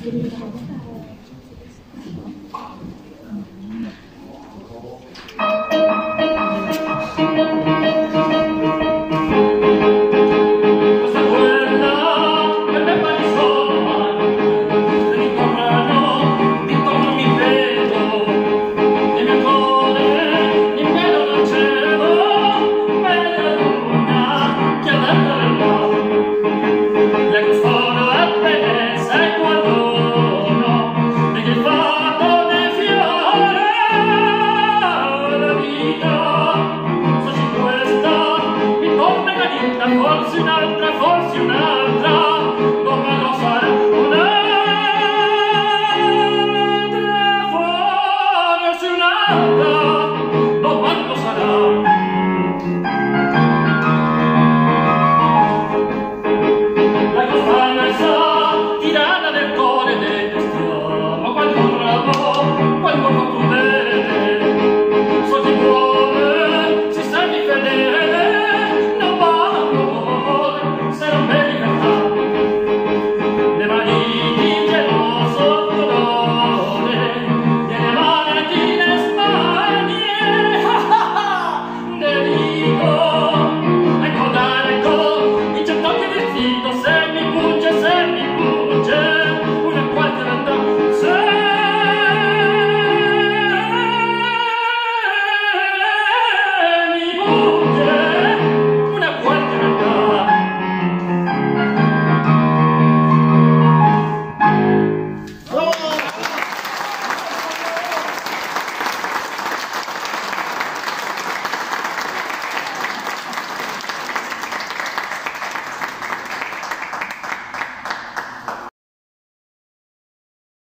감사합니다. un'altra, forse un'altra, forse un'altra, non lo sarà un'altra, forse un'altra.